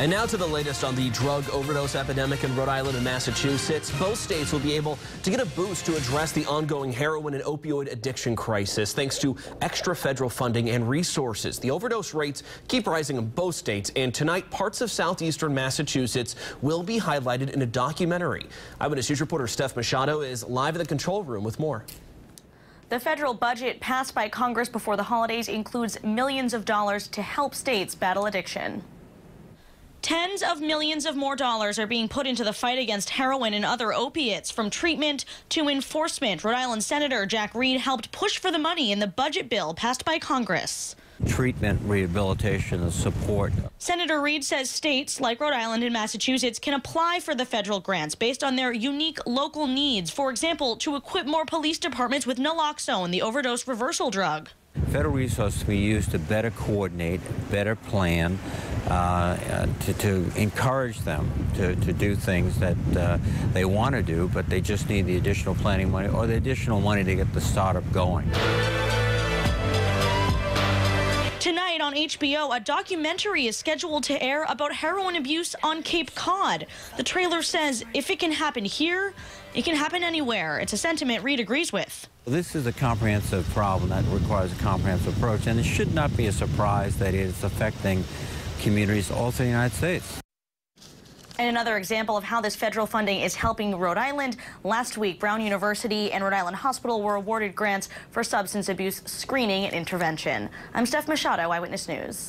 And now to the latest on the drug overdose epidemic in Rhode Island and Massachusetts. Both states will be able to get a boost to address the ongoing heroin and opioid addiction crisis thanks to extra federal funding and resources. The overdose rates keep rising in both states, and tonight parts of southeastern Massachusetts will be highlighted in a documentary. Eyewitness News reporter Steph Machado is live in the control room with more. The federal budget passed by Congress before the holidays includes millions of dollars to help states battle addiction. Tens of millions of more dollars are being put into the fight against heroin and other opiates, from treatment to enforcement. Rhode Island Senator Jack Reed helped push for the money in the budget bill passed by Congress. Treatment, rehabilitation, and support. Senator Reed says states like Rhode Island and Massachusetts can apply for the federal grants based on their unique local needs. For example, to equip more police departments with naloxone, the overdose reversal drug. Federal resources can be used to better coordinate, better plan, uh, to, to, encourage them to, to do things that uh, they want to do, but they just need the additional planning money or the additional money to get the startup going. Tonight on HBO, a documentary is scheduled to air about heroin abuse on Cape Cod. The trailer says if it can happen here, it can happen anywhere. It's a sentiment Reed agrees with. This is a comprehensive problem that requires a comprehensive approach, and it should not be a surprise that it is affecting communities all through the United States. And another example of how this federal funding is helping Rhode Island. Last week, Brown University and Rhode Island Hospital were awarded grants for substance abuse screening and intervention. I'm Steph Machado, Eyewitness News.